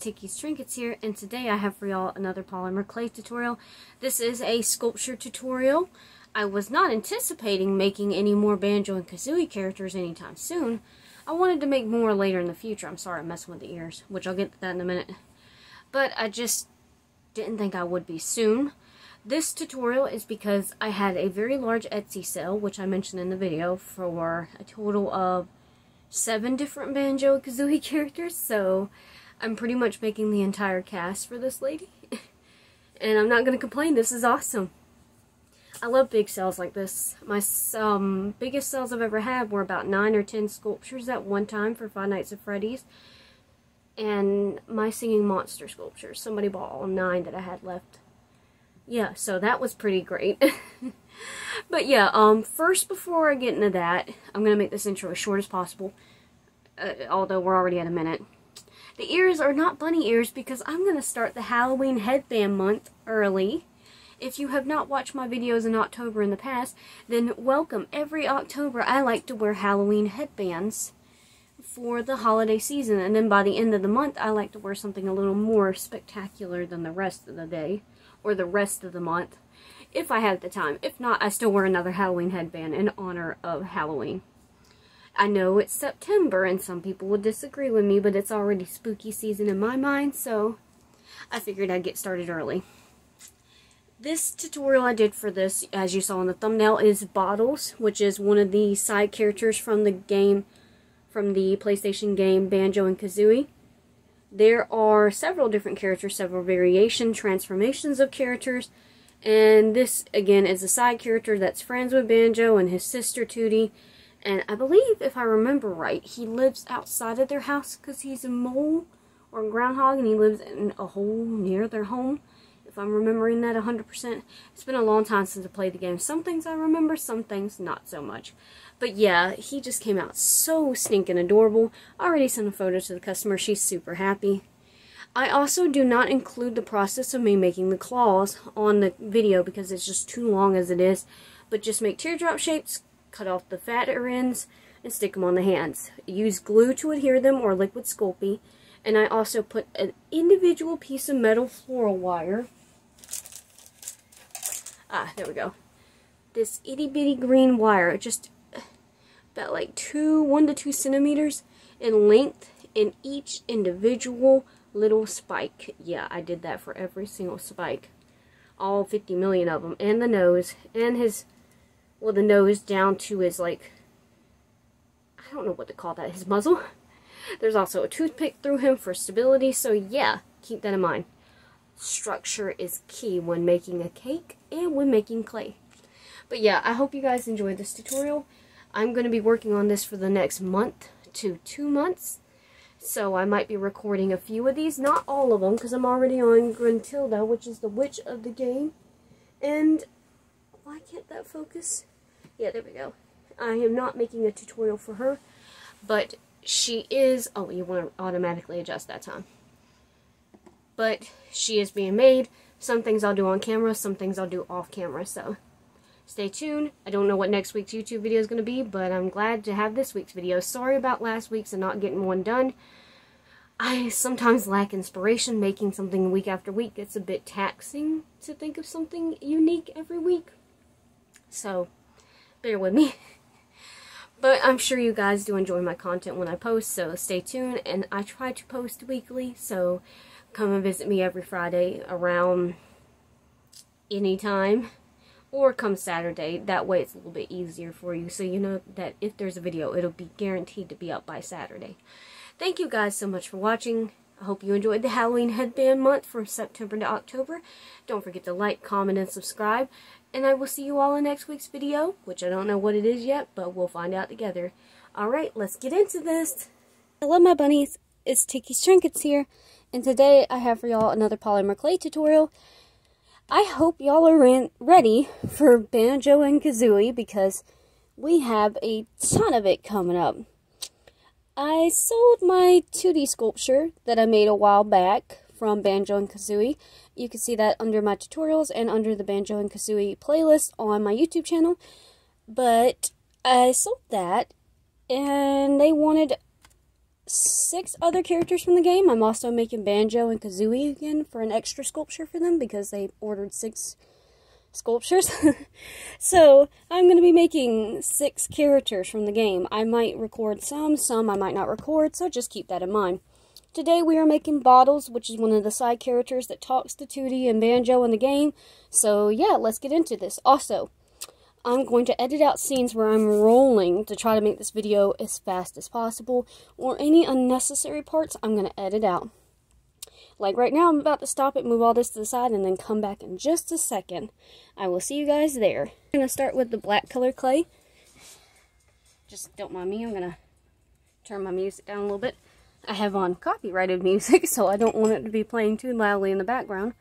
Ticky's Trinkets here, and today I have for y'all another polymer clay tutorial. This is a sculpture tutorial. I was not anticipating making any more Banjo and Kazooie characters anytime soon. I wanted to make more later in the future. I'm sorry I'm messing with the ears, which I'll get to that in a minute. But I just didn't think I would be soon. This tutorial is because I had a very large Etsy sale, which I mentioned in the video, for a total of seven different Banjo-Kazooie characters, so I'm pretty much making the entire cast for this lady. and I'm not going to complain, this is awesome. I love big sales like this. My um, biggest sales I've ever had were about 9 or 10 sculptures at one time for Five Nights at Freddy's. And my Singing Monster sculptures. Somebody bought all 9 that I had left yeah, so that was pretty great. but yeah, um, first before I get into that, I'm going to make this intro as short as possible, uh, although we're already at a minute. The ears are not bunny ears because I'm going to start the Halloween headband month early. If you have not watched my videos in October in the past, then welcome. Every October I like to wear Halloween headbands for the holiday season, and then by the end of the month I like to wear something a little more spectacular than the rest of the day or the rest of the month if I have the time. If not, I still wear another Halloween headband in honor of Halloween. I know it's September and some people will disagree with me, but it's already spooky season in my mind, so I figured I'd get started early. This tutorial I did for this, as you saw in the thumbnail, is Bottles, which is one of the side characters from the game, from the PlayStation game Banjo and Kazooie. There are several different characters, several variation transformations of characters, and this, again, is a side character that's friends with Banjo and his sister Tooty. and I believe, if I remember right, he lives outside of their house because he's a mole or a groundhog, and he lives in a hole near their home, if I'm remembering that 100%. It's been a long time since I played the game. Some things I remember, some things not so much. But yeah, he just came out so stinking adorable. Already sent a photo to the customer. She's super happy. I also do not include the process of me making the claws on the video because it's just too long as it is. But just make teardrop shapes, cut off the fatter ends, and stick them on the hands. Use glue to adhere them or liquid Sculpey. And I also put an individual piece of metal floral wire. Ah, there we go. This itty bitty green wire. just about like two, one to two centimeters in length in each individual little spike. Yeah, I did that for every single spike. All 50 million of them. And the nose. And his, well, the nose down to his, like, I don't know what to call that, his muzzle. There's also a toothpick through him for stability. So, yeah, keep that in mind. Structure is key when making a cake and when making clay. But yeah, I hope you guys enjoyed this tutorial. I'm going to be working on this for the next month to two months. So I might be recording a few of these, not all of them, because I'm already on Gruntilda, which is the witch of the game. And why can't that focus? Yeah, there we go. I am not making a tutorial for her, but she is, oh, you want to automatically adjust that time. But she is being made. Some things I'll do on camera, some things I'll do off camera, so Stay tuned. I don't know what next week's YouTube video is going to be, but I'm glad to have this week's video. Sorry about last week's and not getting one done. I sometimes lack inspiration making something week after week. It's a bit taxing to think of something unique every week. So, bear with me. But I'm sure you guys do enjoy my content when I post, so stay tuned. And I try to post weekly, so come and visit me every Friday around any time or come Saturday. That way it's a little bit easier for you. So you know that if there's a video, it'll be guaranteed to be up by Saturday. Thank you guys so much for watching. I hope you enjoyed the Halloween headband month from September to October. Don't forget to like, comment, and subscribe. And I will see you all in next week's video, which I don't know what it is yet, but we'll find out together. Alright, let's get into this. Hello my bunnies, it's Ticky's Trinkets here, and today I have for y'all another polymer clay tutorial. I hope y'all are ready for Banjo and Kazooie because we have a ton of it coming up. I sold my 2D sculpture that I made a while back from Banjo and Kazooie, You can see that under my tutorials and under the Banjo and Kazooie playlist on my YouTube channel. But I sold that, and they wanted six other characters from the game. I'm also making Banjo and Kazooie again for an extra sculpture for them because they ordered six sculptures. so I'm going to be making six characters from the game. I might record some, some I might not record, so just keep that in mind. Today we are making Bottles, which is one of the side characters that talks to Tooty and Banjo in the game. So yeah, let's get into this. Also, I'm going to edit out scenes where I'm rolling to try to make this video as fast as possible, or any unnecessary parts I'm going to edit out. Like right now, I'm about to stop it, move all this to the side, and then come back in just a second. I will see you guys there. I'm going to start with the black color clay. Just don't mind me, I'm going to turn my music down a little bit. I have on copyrighted music, so I don't want it to be playing too loudly in the background.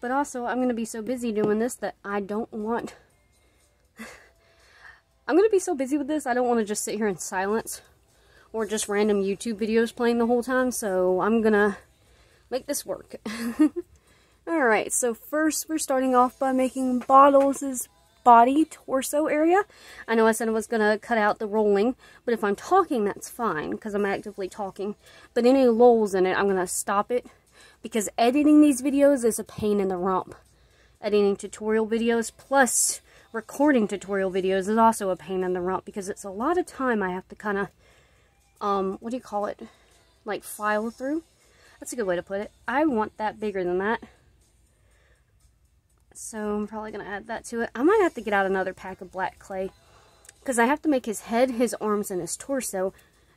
But also, I'm going to be so busy doing this that I don't want I'm going to be so busy with this, I don't want to just sit here in silence or just random YouTube videos playing the whole time, so I'm going to make this work. Alright, so first we're starting off by making Bottles' body, torso area. I know I said I was going to cut out the rolling, but if I'm talking, that's fine, because I'm actively talking. But any lulls in it, I'm going to stop it, because editing these videos is a pain in the rump. Editing tutorial videos, plus recording tutorial videos is also a pain in the rump because it's a lot of time I have to kind of, um, what do you call it? Like file through. That's a good way to put it. I want that bigger than that. So I'm probably going to add that to it. I might have to get out another pack of black clay. Because I have to make his head, his arms, and his torso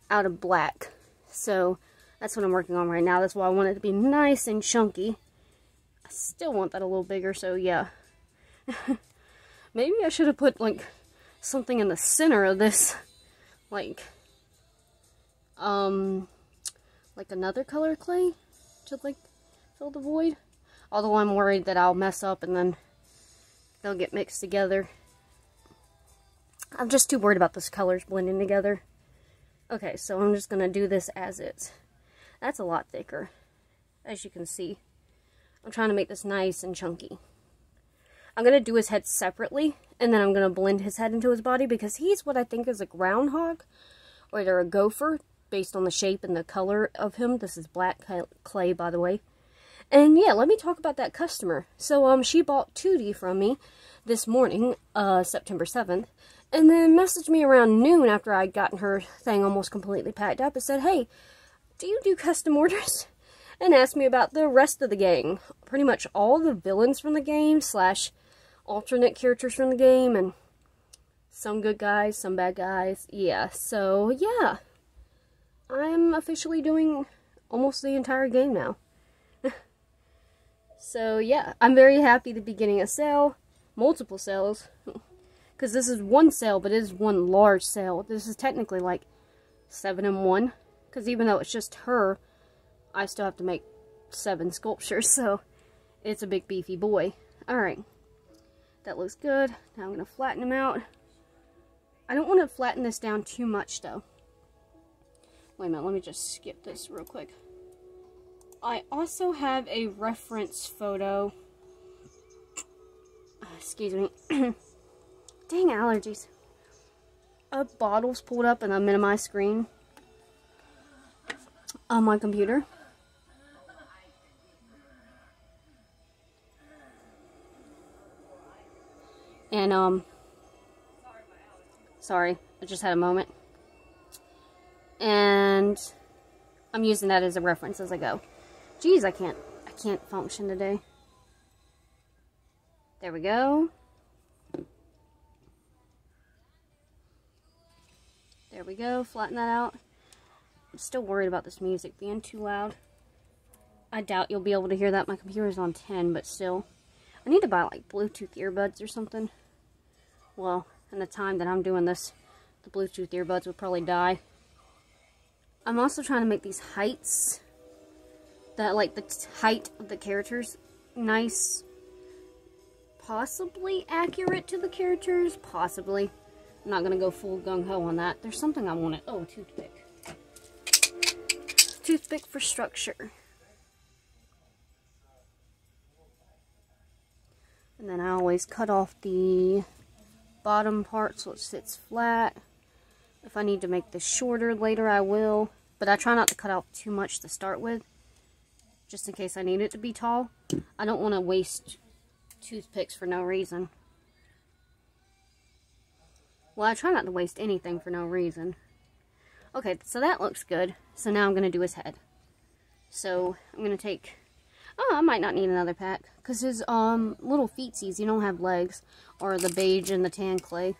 out of black. So that's what I'm working on right now. That's why I want it to be nice and chunky. I still want that a little bigger, so yeah. Maybe I should have put, like, something in the center of this. Like, um, like another color clay to, like, fill the void. Although I'm worried that I'll mess up and then they'll get mixed together. I'm just too worried about those colors blending together. Okay, so I'm just going to do this as is. That's a lot thicker, as you can see. I'm trying to make this nice and chunky. I'm going to do his head separately, and then I'm going to blend his head into his body because he's what I think is a groundhog, or either a gopher, based on the shape and the color of him. This is black clay, by the way. And yeah, let me talk about that customer. So, um, she bought Tooty from me this morning, uh, September 7th, and then messaged me around noon after I'd gotten her thing almost completely packed up and said, hey, do you do custom orders? And asked me about the rest of the gang. Pretty much all the villains from the game, slash alternate characters from the game and some good guys, some bad guys. Yeah, so yeah. I'm officially doing almost the entire game now. so yeah, I'm very happy to be getting a sale, multiple sales. Because this is one sale, but it is one large sale. This is technically like seven in one. Because even though it's just her, I still have to make seven sculptures. So it's a big beefy boy. Alright. That looks good. Now I'm going to flatten them out. I don't want to flatten this down too much though. Wait a minute, let me just skip this real quick. I also have a reference photo. Uh, excuse me. Dang allergies. A bottle's pulled up in a minimized screen on my computer. And, um, sorry, I just had a moment. And I'm using that as a reference as I go. Geez, I can't, I can't function today. There we go. There we go, flatten that out. I'm still worried about this music being too loud. I doubt you'll be able to hear that. My computer's on 10, but still. I need to buy like Bluetooth earbuds or something. Well, in the time that I'm doing this, the Bluetooth earbuds would probably die. I'm also trying to make these heights, that like the height of the characters, nice, possibly accurate to the characters, possibly. I'm not going to go full gung-ho on that. There's something I wanted. Oh, toothpick. Toothpick for structure. And then I always cut off the bottom part so it sits flat. If I need to make this shorter later, I will. But I try not to cut out too much to start with. Just in case I need it to be tall. I don't want to waste toothpicks for no reason. Well, I try not to waste anything for no reason. Okay, so that looks good. So now I'm going to do his head. So I'm going to take... Oh, I might not need another pack. Because his um, little feetsies, you don't have legs. Or the beige and the tan clay.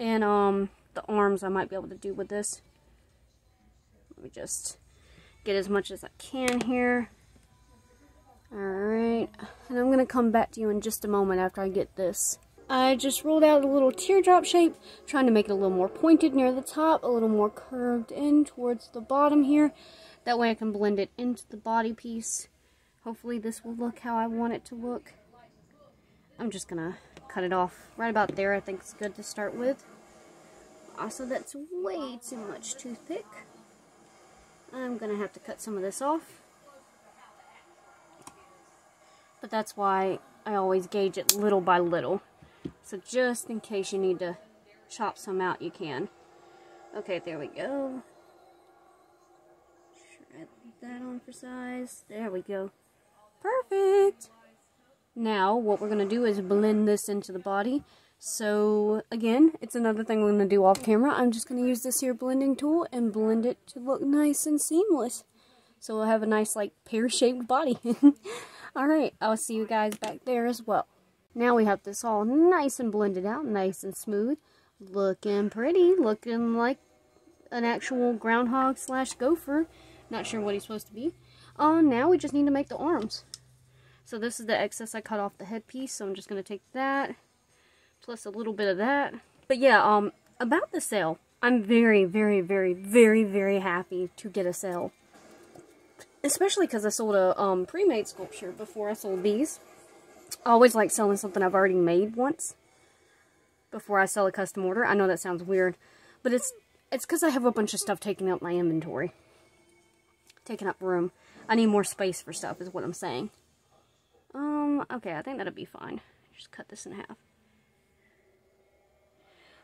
And um, the arms I might be able to do with this. Let me just get as much as I can here. Alright, and I'm going to come back to you in just a moment after I get this. I just rolled out a little teardrop shape, trying to make it a little more pointed near the top, a little more curved in towards the bottom here. That way I can blend it into the body piece. Hopefully this will look how I want it to look. I'm just going to cut it off right about there. I think it's good to start with. Also, that's way too much toothpick. I'm going to have to cut some of this off. But that's why I always gauge it little by little. So just in case you need to chop some out, you can. Okay, there we go. That on for size. There we go. Perfect! Now, what we're going to do is blend this into the body. So, again, it's another thing we're going to do off camera. I'm just going to use this here blending tool and blend it to look nice and seamless. So we'll have a nice, like, pear-shaped body. Alright, I'll see you guys back there as well. Now we have this all nice and blended out, nice and smooth. Looking pretty, looking like an actual groundhog slash gopher. Not sure what he's supposed to be. Uh, now we just need to make the arms. So this is the excess I cut off the headpiece, so I'm just going to take that, plus a little bit of that. But yeah, um, about the sale, I'm very, very, very, very, very happy to get a sale. Especially because I sold a um, pre-made sculpture before I sold these. I always like selling something I've already made once before I sell a custom order. I know that sounds weird, but it's it's because I have a bunch of stuff taking up my inventory. Taking up room. I need more space for stuff is what I'm saying. Um, okay, I think that'll be fine. Just cut this in half.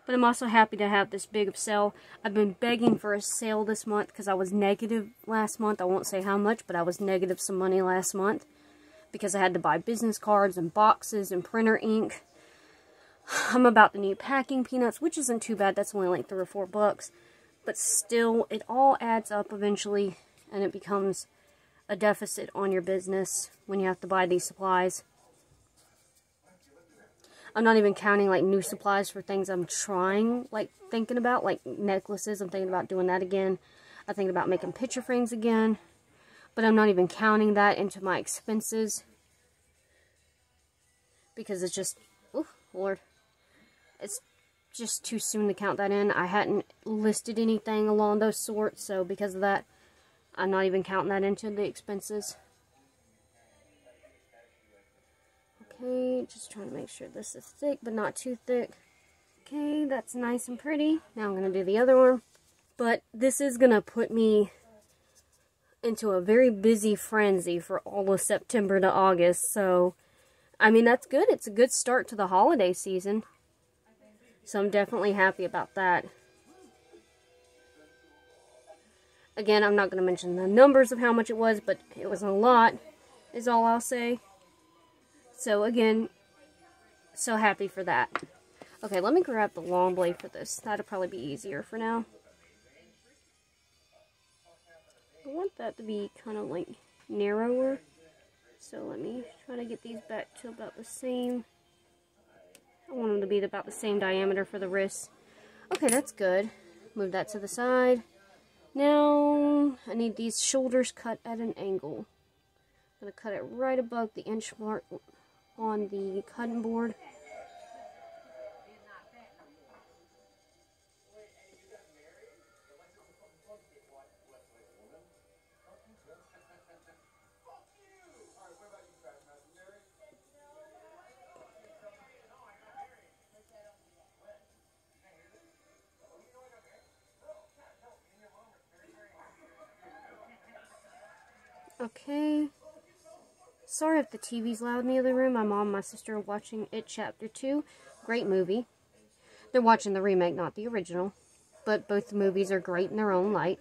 But I'm also happy to have this big of sale. I've been begging for a sale this month because I was negative last month. I won't say how much, but I was negative some money last month because I had to buy business cards and boxes and printer ink. I'm about to need packing peanuts, which isn't too bad. That's only like three or four bucks. But still, it all adds up eventually, and it becomes a deficit on your business when you have to buy these supplies. I'm not even counting like new supplies for things I'm trying, like thinking about, like necklaces. I'm thinking about doing that again. I'm thinking about making picture frames again but I'm not even counting that into my expenses because it's just, oh, Lord, it's just too soon to count that in. I hadn't listed anything along those sorts, so because of that, I'm not even counting that into the expenses. Okay, just trying to make sure this is thick, but not too thick. Okay, that's nice and pretty. Now I'm going to do the other one. But this is going to put me into a very busy frenzy for all of September to August. So, I mean, that's good. It's a good start to the holiday season. So I'm definitely happy about that. Again, I'm not going to mention the numbers of how much it was, but it was a lot, is all I'll say. So again, so happy for that. Okay, let me grab the long blade for this. That'll probably be easier for now. I want that to be kind of like narrower. So let me try to get these back to about the same. I want them to be about the same diameter for the wrists. Okay, that's good. Move that to the side. Now, I need these shoulders cut at an angle. I'm going to cut it right above the inch mark on the cutting board. Okay. Sorry if the TV's loud in the other room. My mom and my sister are watching It Chapter 2. Great movie. They're watching the remake, not the original. But both movies are great in their own light.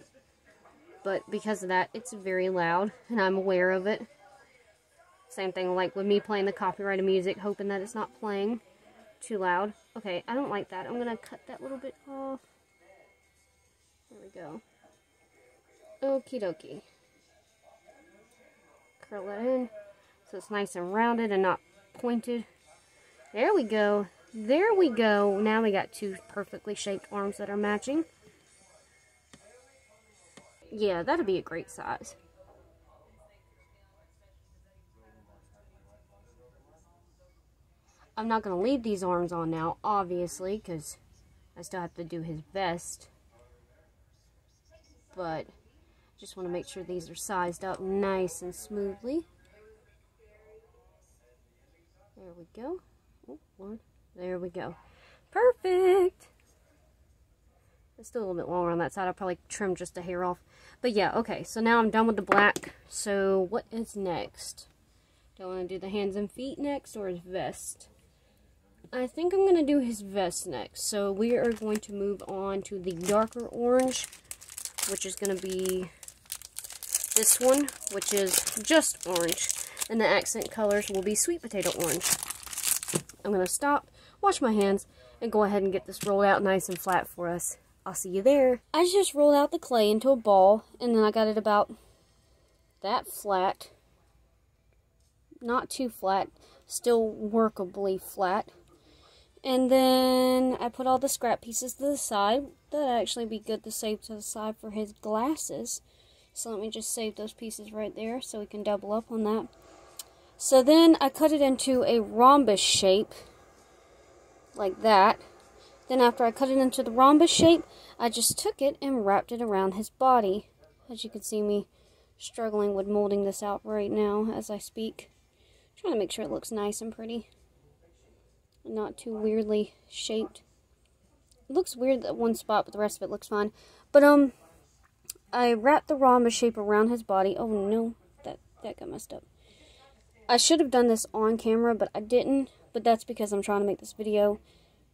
But because of that, it's very loud, and I'm aware of it. Same thing like with me playing the copyrighted music, hoping that it's not playing too loud. Okay, I don't like that. I'm going to cut that little bit off. There we go. Okie dokie. In so it's nice and rounded and not pointed. There we go. There we go. Now we got two perfectly shaped arms that are matching. Yeah, that'll be a great size. I'm not going to leave these arms on now, obviously, because I still have to do his vest. But just want to make sure these are sized up nice and smoothly. There we go. Oh, Lord. There we go. Perfect! It's still a little bit longer on that side. I'll probably trim just a hair off. But yeah, okay. So now I'm done with the black. So what is next? Do I want to do the hands and feet next or his vest? I think I'm going to do his vest next. So we are going to move on to the darker orange, which is going to be this one, which is just orange. And the accent colors will be sweet potato orange. I'm going to stop, wash my hands, and go ahead and get this rolled out nice and flat for us. I'll see you there. I just rolled out the clay into a ball, and then I got it about that flat. Not too flat, still workably flat. And then I put all the scrap pieces to the side. That'd actually be good to save to the side for his glasses. So let me just save those pieces right there so we can double up on that. So then I cut it into a rhombus shape, like that. Then after I cut it into the rhombus shape, I just took it and wrapped it around his body. As you can see me struggling with molding this out right now as I speak. trying to make sure it looks nice and pretty not too weirdly shaped. It looks weird at one spot, but the rest of it looks fine. But, um, I wrapped the rhombus shape around his body. Oh, no, that, that got messed up. I should have done this on camera, but I didn't. But that's because I'm trying to make this video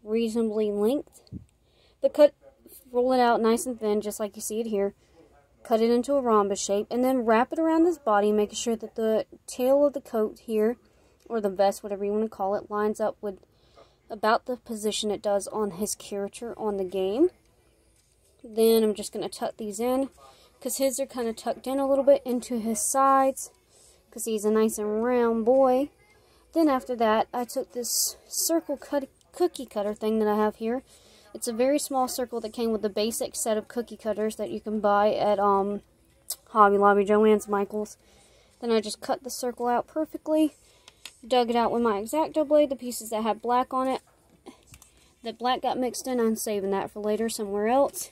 reasonably length. The cut, roll it out nice and thin, just like you see it here. Cut it into a rhombus shape, and then wrap it around his body, making sure that the tail of the coat here, or the vest, whatever you want to call it, lines up with about the position it does on his character on the game. Then I'm just going to tuck these in because his are kind of tucked in a little bit into his sides because he's a nice and round boy. Then after that, I took this circle cut cookie cutter thing that I have here. It's a very small circle that came with the basic set of cookie cutters that you can buy at um, Hobby Lobby, Joann's, Michael's. Then I just cut the circle out perfectly dug it out with my X-Acto blade, the pieces that had black on it. The black got mixed in, I'm saving that for later somewhere else.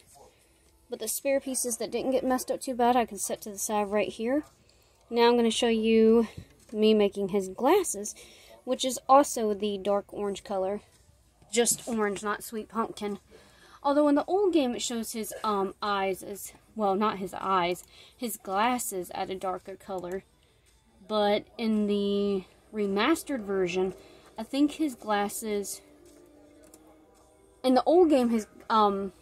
But the spare pieces that didn't get messed up too bad, I can set to the side right here. Now I'm going to show you me making his glasses, which is also the dark orange color. Just orange, not sweet pumpkin. Although in the old game it shows his um eyes as, well, not his eyes, his glasses at a darker color. But in the remastered version, I think his glasses in the old game his um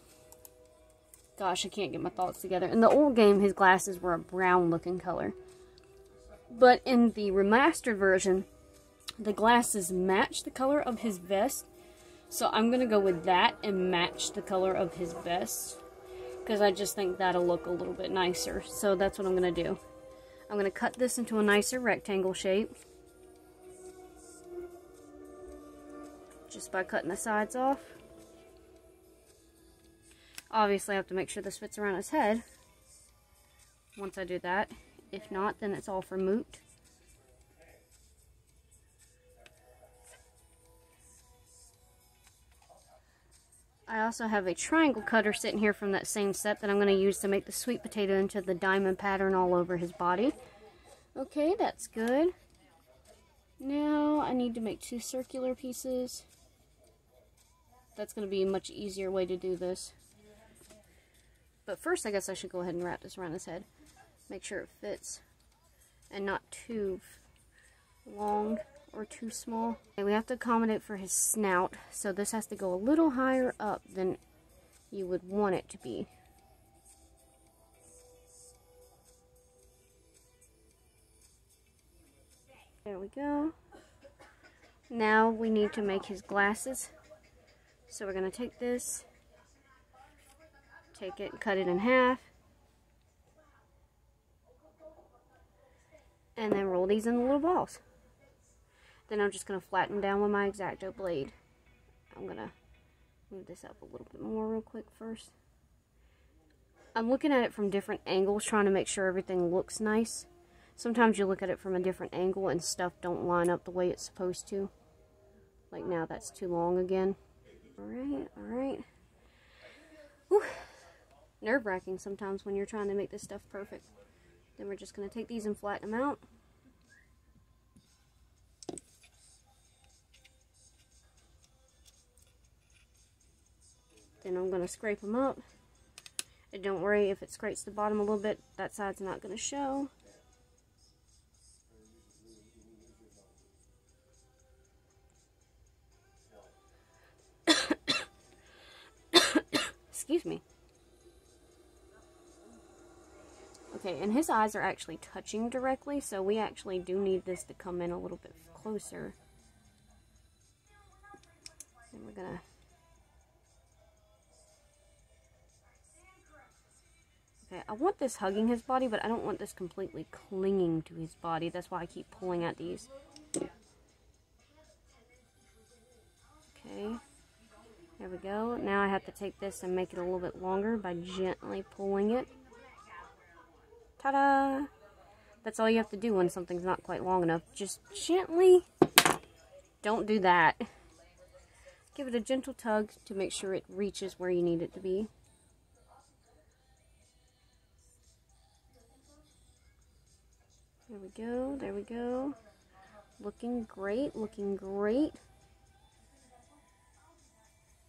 gosh, I can't get my thoughts together. In the old game his glasses were a brown looking color. But in the remastered version, the glasses match the color of his vest. So I'm going to go with that and match the color of his vest. Because I just think that'll look a little bit nicer. So that's what I'm going to do. I'm going to cut this into a nicer rectangle shape. just by cutting the sides off. Obviously I have to make sure this fits around his head once I do that. If not, then it's all for moot. I also have a triangle cutter sitting here from that same set that I'm going to use to make the sweet potato into the diamond pattern all over his body. Okay, that's good. Now I need to make two circular pieces that's going to be a much easier way to do this. But first, I guess I should go ahead and wrap this around his head. Make sure it fits. And not too long or too small. Okay, we have to accommodate for his snout, so this has to go a little higher up than you would want it to be. There we go. Now we need to make his glasses. So we're going to take this, take it and cut it in half. And then roll these in little balls. Then I'm just going to flatten down with my X-Acto blade. I'm going to move this up a little bit more real quick first. I'm looking at it from different angles, trying to make sure everything looks nice. Sometimes you look at it from a different angle and stuff don't line up the way it's supposed to. Like now, that's too long again. Alright, alright. Nerve-wracking sometimes when you're trying to make this stuff perfect. Then we're just going to take these and flatten them out. Then I'm going to scrape them up. And don't worry if it scrapes the bottom a little bit, that side's not going to show. Excuse me. Okay, and his eyes are actually touching directly, so we actually do need this to come in a little bit closer. And we're gonna Okay, I want this hugging his body, but I don't want this completely clinging to his body. That's why I keep pulling at these. Okay. There we go. Now I have to take this and make it a little bit longer by gently pulling it. Ta-da! That's all you have to do when something's not quite long enough. Just gently, don't do that. Give it a gentle tug to make sure it reaches where you need it to be. There we go, there we go. Looking great, looking great.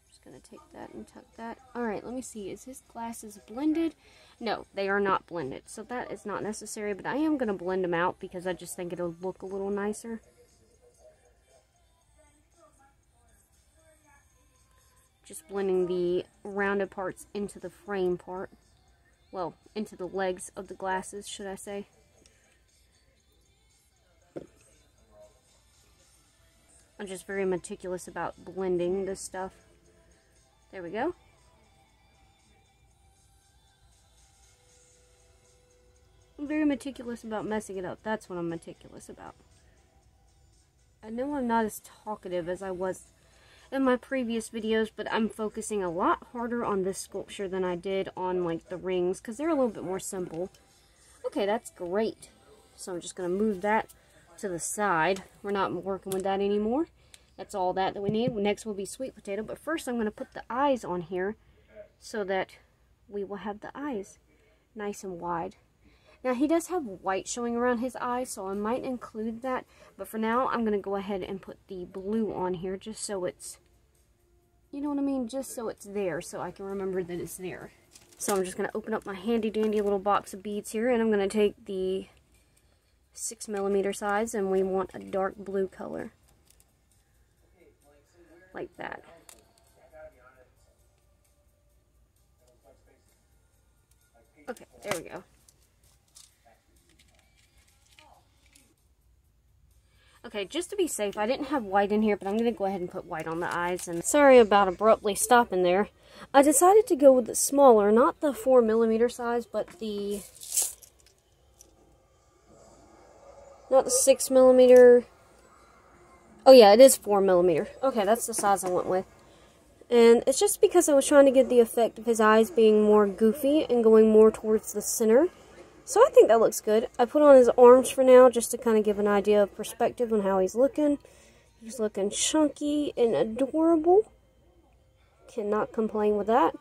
Just gonna take that and tuck that. Alright, let me see. Is his glasses blended? No, they are not blended. So that is not necessary, but I am gonna blend them out because I just think it'll look a little nicer. Just blending the rounded parts into the frame part. Well, into the legs of the glasses, should I say. I'm just very meticulous about blending this stuff. There we go. I'm very meticulous about messing it up. That's what I'm meticulous about. I know I'm not as talkative as I was in my previous videos, but I'm focusing a lot harder on this sculpture than I did on like the rings, because they're a little bit more simple. Okay, that's great. So I'm just going to move that to the side. We're not working with that anymore. That's all that, that we need. Next will be sweet potato. But first I'm going to put the eyes on here so that we will have the eyes nice and wide. Now he does have white showing around his eyes, so I might include that. But for now, I'm going to go ahead and put the blue on here just so it's, you know what I mean? Just so it's there, so I can remember that it's there. So I'm just going to open up my handy dandy little box of beads here, and I'm going to take the six millimeter size and we want a dark blue color like that okay there we go Okay, just to be safe, I didn't have white in here, but I'm going to go ahead and put white on the eyes. And Sorry about abruptly stopping there. I decided to go with the smaller, not the 4 millimeter size, but the Not the 6 millimeter. Oh yeah, it is 4 millimeter. Okay, that's the size I went with. And it's just because I was trying to get the effect of his eyes being more goofy and going more towards the center. So I think that looks good. I put on his arms for now just to kind of give an idea of perspective on how he's looking. He's looking chunky and adorable. Cannot complain with that.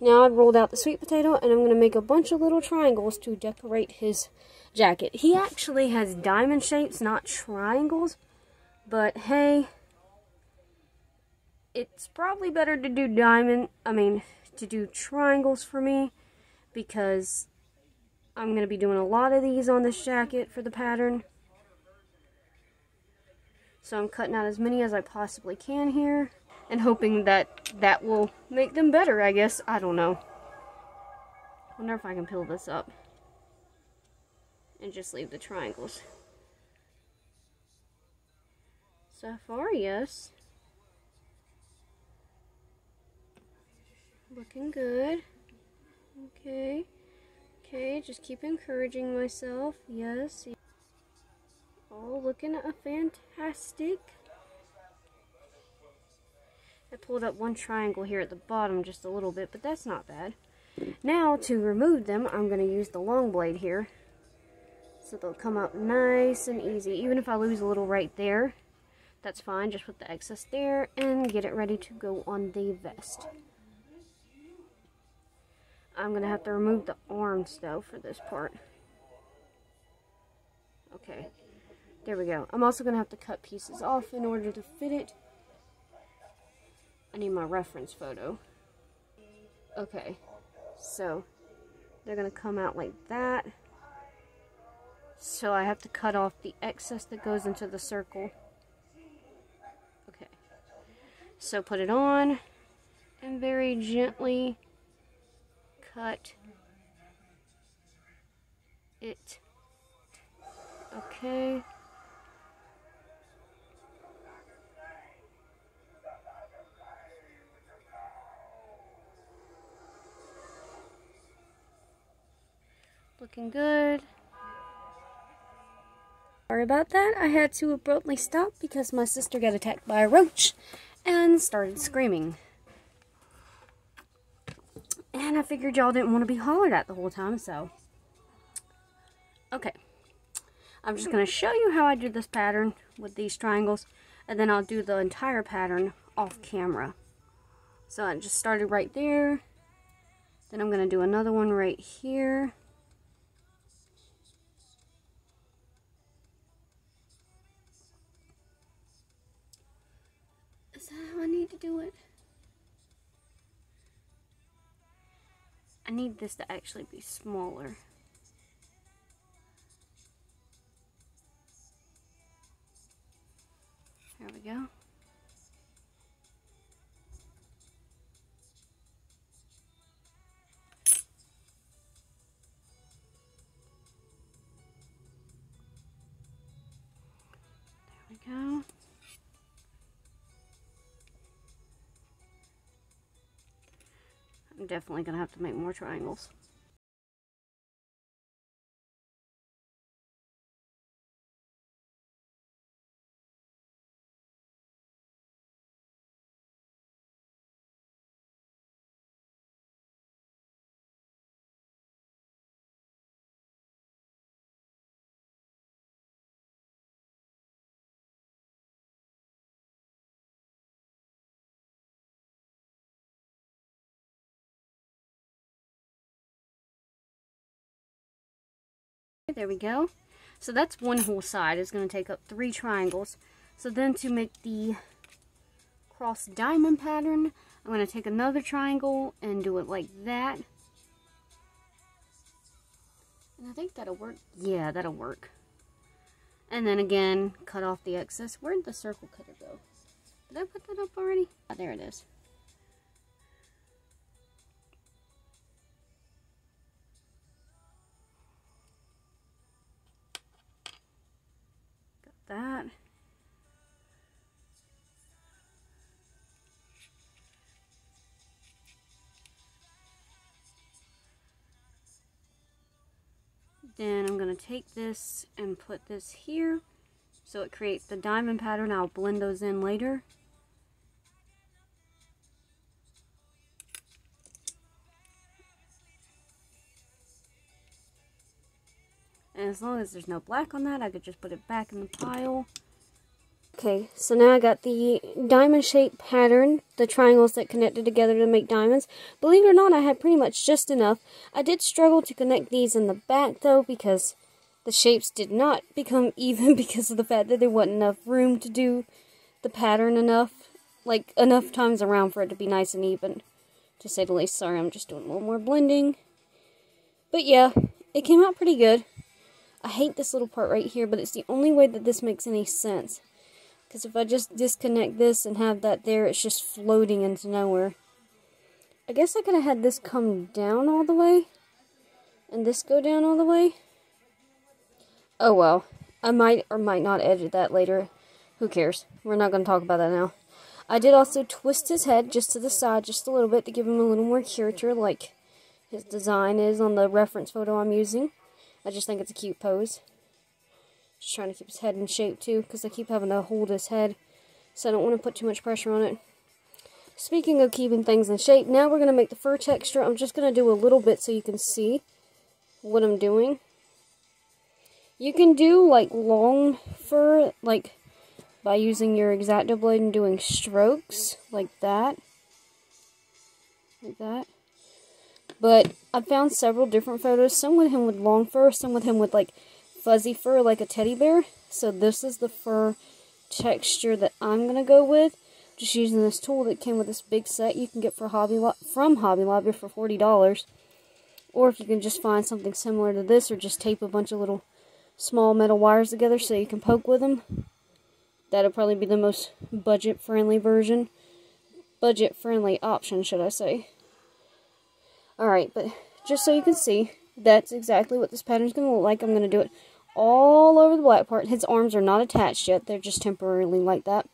Now I've rolled out the sweet potato and I'm going to make a bunch of little triangles to decorate his jacket. He actually has diamond shapes, not triangles. But hey, it's probably better to do diamond, I mean, to do triangles for me because I'm going to be doing a lot of these on this jacket for the pattern. So I'm cutting out as many as I possibly can here and hoping that that will make them better, I guess. I don't know. wonder if I can peel this up and just leave the triangles. So far, yes. Looking good. Okay. Okay, just keep encouraging myself. Yes. Oh, looking a fantastic. I pulled up one triangle here at the bottom just a little bit, but that's not bad. Now, to remove them, I'm going to use the long blade here. So they'll come out nice and easy. Even if I lose a little right there, that's fine. Just put the excess there and get it ready to go on the vest. I'm going to have to remove the arms, though, for this part. Okay. There we go. I'm also going to have to cut pieces off in order to fit it. I need my reference photo. Okay, so they're going to come out like that. So I have to cut off the excess that goes into the circle. Okay, so put it on and very gently cut it. Okay. Looking good. Sorry about that. I had to abruptly stop because my sister got attacked by a roach and started screaming. And I figured y'all didn't want to be hollered at the whole time, so. Okay. I'm just going to show you how I do this pattern with these triangles. And then I'll do the entire pattern off camera. So I just started right there. Then I'm going to do another one right here. So I'll need to do it. I need this to actually be smaller. There we go. There we go. I'm definitely going to have to make more triangles. There we go. So that's one whole side. It's going to take up three triangles. So then to make the cross diamond pattern, I'm going to take another triangle and do it like that. And I think that'll work. Yeah, that'll work. And then again, cut off the excess. Where did the circle cutter go? Did I put that up already? Oh, there it is. That. Then I'm going to take this and put this here so it creates the diamond pattern. I'll blend those in later. And as long as there's no black on that, I could just put it back in the pile. Okay, so now I got the diamond shaped pattern, the triangles that connected together to make diamonds. Believe it or not, I had pretty much just enough. I did struggle to connect these in the back though because the shapes did not become even because of the fact that there wasn't enough room to do the pattern enough, like enough times around for it to be nice and even, to say the least. Sorry, I'm just doing a little more blending. But yeah, it came out pretty good. I hate this little part right here, but it's the only way that this makes any sense. Because if I just disconnect this and have that there, it's just floating into nowhere. I guess I could have had this come down all the way. And this go down all the way. Oh well. I might or might not edit that later. Who cares? We're not going to talk about that now. I did also twist his head just to the side just a little bit to give him a little more character like his design is on the reference photo I'm using. I just think it's a cute pose. Just trying to keep his head in shape too because I keep having to hold his head so I don't want to put too much pressure on it. Speaking of keeping things in shape, now we're going to make the fur texture. I'm just going to do a little bit so you can see what I'm doing. You can do like long fur, like by using your X-Acto blade and doing strokes like that. Like that. But I found several different photos, some with him with long fur, some with him with like fuzzy fur like a teddy bear. So this is the fur texture that I'm going to go with. Just using this tool that came with this big set you can get for Hobby Lo from Hobby Lobby for $40. Or if you can just find something similar to this or just tape a bunch of little small metal wires together so you can poke with them. That'll probably be the most budget-friendly version. Budget-friendly option, should I say. Alright, but just so you can see, that's exactly what this pattern is going to look like. I'm going to do it all over the black part. His arms are not attached yet. They're just temporarily like that.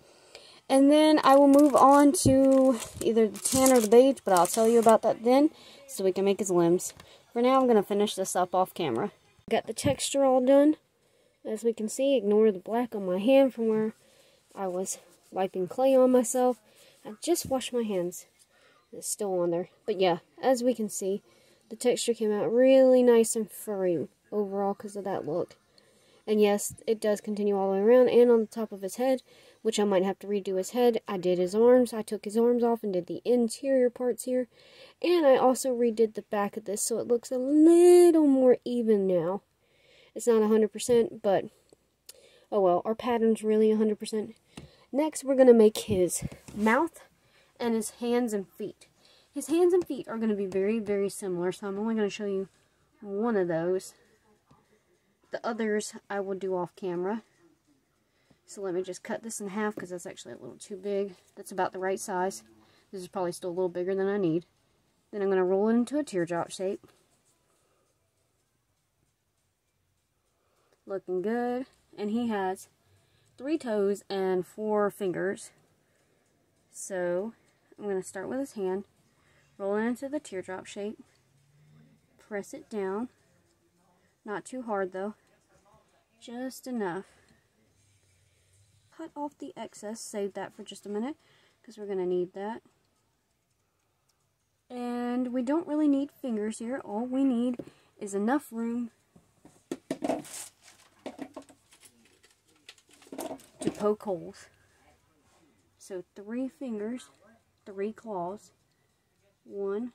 And then I will move on to either the tan or the beige, but I'll tell you about that then, so we can make his limbs. For now, I'm going to finish this up off camera. Got the texture all done. As we can see, ignore the black on my hand from where I was wiping clay on myself. I just washed my hands. It's still on there. But yeah, as we can see, the texture came out really nice and furry overall because of that look. And yes, it does continue all the way around and on the top of his head, which I might have to redo his head. I did his arms. I took his arms off and did the interior parts here. And I also redid the back of this so it looks a little more even now. It's not 100%, but oh well, our pattern's really 100%. Next, we're going to make his mouth and his hands and feet. His hands and feet are going to be very, very similar, so I'm only going to show you one of those. The others I will do off camera. So let me just cut this in half because that's actually a little too big. That's about the right size. This is probably still a little bigger than I need. Then I'm going to roll it into a teardrop shape. Looking good. And he has three toes and four fingers. So I'm going to start with his hand, roll it into the teardrop shape, press it down, not too hard though, just enough. Cut off the excess, save that for just a minute because we're going to need that. And we don't really need fingers here. All we need is enough room to poke holes. So three fingers, three claws. One,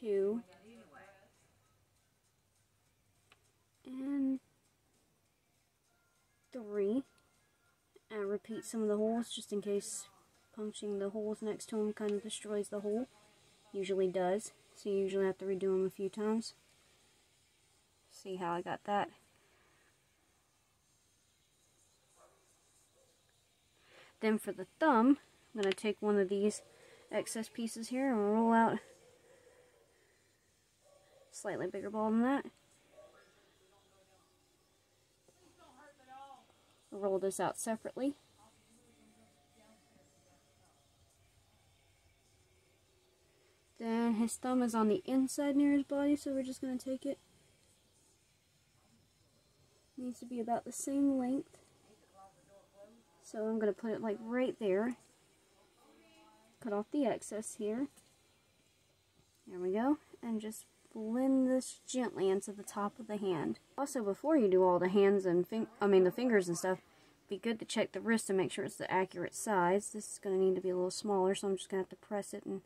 two, and three. And repeat some of the holes just in case punching the holes next to them kind of destroys the hole. Usually does. So you usually have to redo them a few times. See how I got that. Then for the thumb, I'm going to take one of these excess pieces here and roll out slightly bigger ball than that. Roll this out separately. Then his thumb is on the inside near his body, so we're just going to take it. Needs to be about the same length. So I'm going to put it like right there. Cut off the excess here. There we go. And just blend this gently into the top of the hand. Also, before you do all the hands and, I mean the fingers and stuff, be good to check the wrist to make sure it's the accurate size. This is going to need to be a little smaller, so I'm just going to have to press it and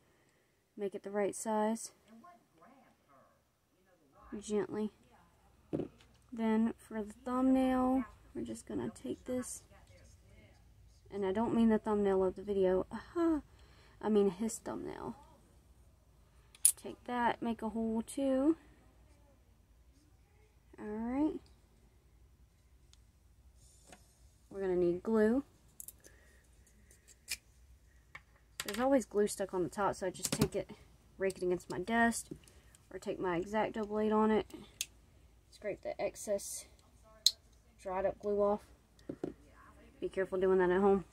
make it the right size. Gently. Then for the thumbnail, we're just going to take this and I don't mean the thumbnail of the video. Aha! I mean his thumbnail. Take that, make a hole too. Alright. we're going to need glue. There's always glue stuck on the top, so I just take it, rake it against my desk, or take my X-Acto blade on it, scrape the excess dried up glue off. Be careful doing that at home.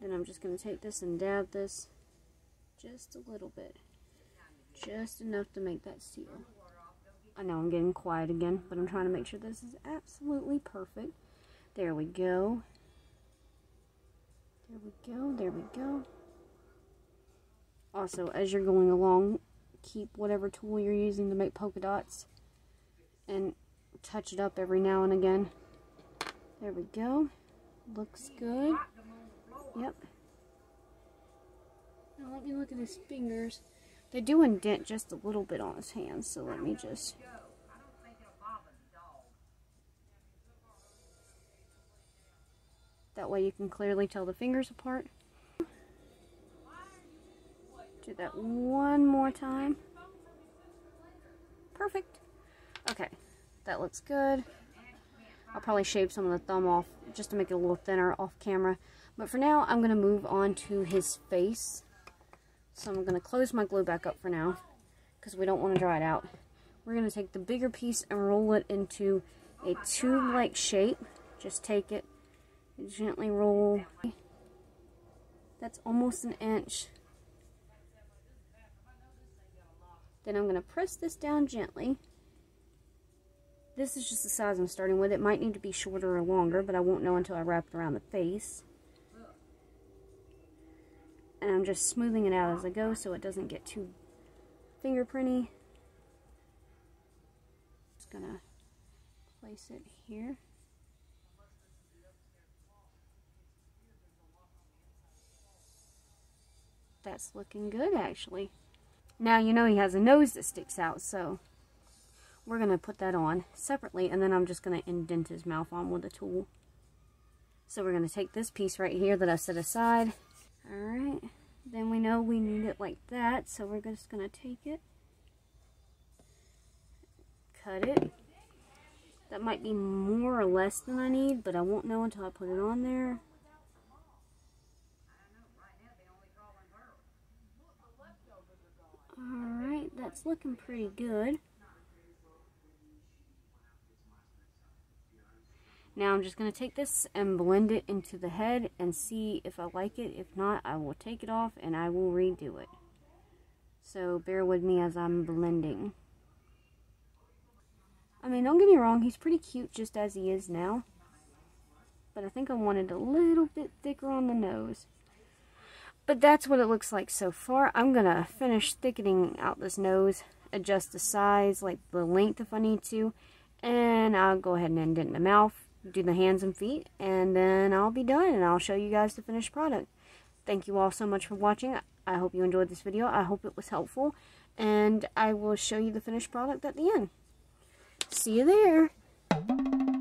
Then I'm just going to take this and dab this just a little bit. Just enough to make that seal. I know I'm getting quiet again, but I'm trying to make sure this is absolutely perfect. There we go. There we go, there we go. Also, as you're going along, keep whatever tool you're using to make polka dots and touch it up every now and again. There we go. Looks good. Yep. Now let me look at his fingers. They do indent just a little bit on his hands, so let me just... That way you can clearly tell the fingers apart. Do that one more time. Perfect. Okay, that looks good. I'll probably shave some of the thumb off just to make it a little thinner off camera. But for now, I'm going to move on to his face. So I'm going to close my glue back up for now because we don't want to dry it out. We're going to take the bigger piece and roll it into a tube-like shape. Just take it and gently roll. That's almost an inch. Then I'm going to press this down gently. This is just the size I'm starting with. It might need to be shorter or longer, but I won't know until I wrap it around the face. And I'm just smoothing it out as I go so it doesn't get too fingerprinty. Just gonna place it here. That's looking good actually. Now you know he has a nose that sticks out, so we're going to put that on separately, and then I'm just going to indent his mouth on with a tool. So we're going to take this piece right here that I set aside. Alright, then we know we need it like that, so we're just going to take it, cut it. That might be more or less than I need, but I won't know until I put it on there. Alright, that's looking pretty good. Now I'm just going to take this and blend it into the head and see if I like it. If not, I will take it off and I will redo it. So bear with me as I'm blending. I mean, don't get me wrong, he's pretty cute just as he is now. But I think I wanted a little bit thicker on the nose. But that's what it looks like so far. I'm going to finish thickening out this nose, adjust the size, like the length if I need to. And I'll go ahead and indent the mouth do the hands and feet, and then I'll be done, and I'll show you guys the finished product. Thank you all so much for watching. I hope you enjoyed this video. I hope it was helpful, and I will show you the finished product at the end. See you there!